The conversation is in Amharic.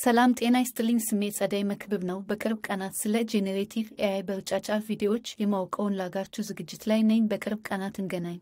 ሰላም ጤና ይስጥልኝ። ስሜ ጸደይ መክብብ ነው። በቅርብ ቀናት ስለ generative AI በርጫጫ ቪዲዮዎች የማውቀውን ላጋራችሁ ዝግጅት ላይ ነኝ። በቅርብ ቀናት እንገናኝ።